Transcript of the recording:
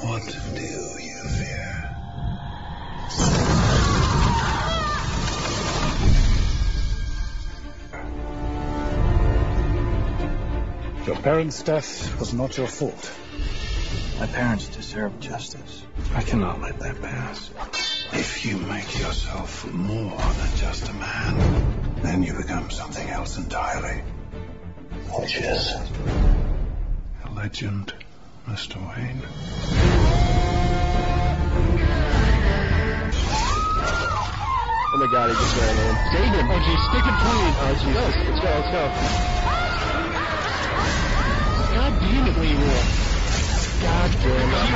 What do you fear? Your parents' death was not your fault. My parents deserve justice. I cannot let that pass. If you make yourself more than just a man, then you become something else entirely. Which is? A legend, Mr. Wayne. Oh my god, he just ran in. Save him! Oh stick and clean! Oh jeez, let's go, let's go. God damn it, Leeroy. God damn it.